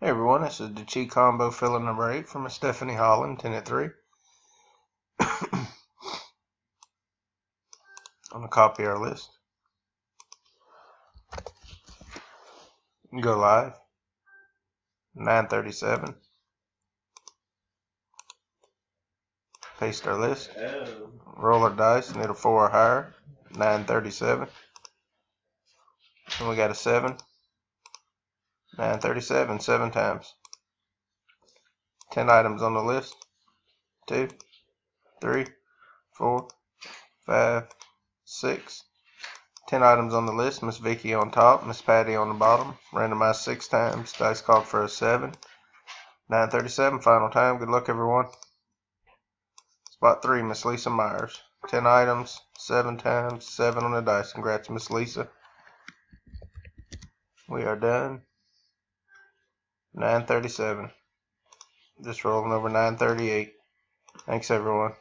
Hey everyone, this is the Chi Combo filler number 8 from Stephanie Holland, 10 at 3. On the copy our list. Go live. 937. Paste our list. Roll our dice and it'll 4 or higher. 937. And we got a 7. 937, 7 times. 10 items on the list. 2, 3, 4, 5, 6. 10 items on the list. Miss Vicky on top, Miss Patty on the bottom. Randomized 6 times. Dice called for a 7. 937, final time. Good luck, everyone. Spot 3, Miss Lisa Myers. 10 items, 7 times, 7 on the dice. Congrats, Miss Lisa. We are done. 937. Just rolling over 938. Thanks, everyone.